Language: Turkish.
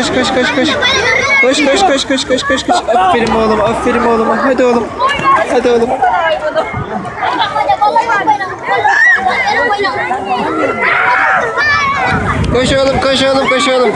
koş koş koş koş. Koş koş koş koş koş koş koş. Aferin oğlum aferin oğlum. Hadi oğlum. Hadi oğlum. Koş oğlum koş oğlum koş oğlum.